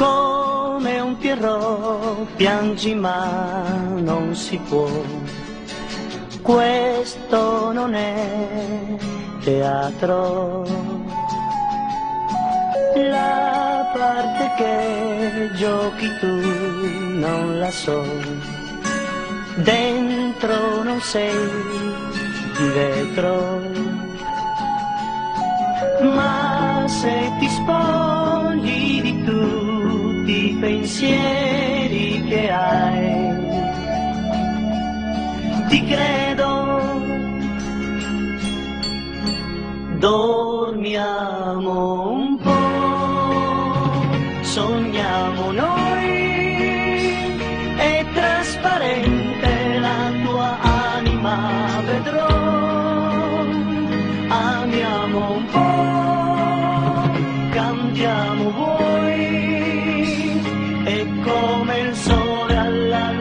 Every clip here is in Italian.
come un Pierrot piangi ma non si può. Questo non è teatro. La parte che giochi tu non la so. Dentro non sei di vetro. Hai, ti credo, dormiamo un po', sogniamo noi, è trasparente la tua anima, vedrò, amiamo un po', cantiamo vuoi, e come il sole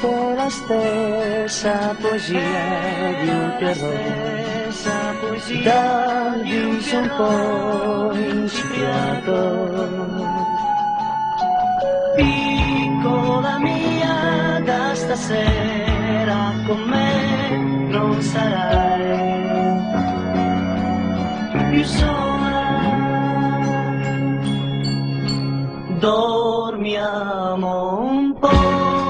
C'è in te la stessa poesia di un Pierrot, dal viso un po' incipriato. Piccola mia, da stasera con me non sarai più sola. Dormiamo un po',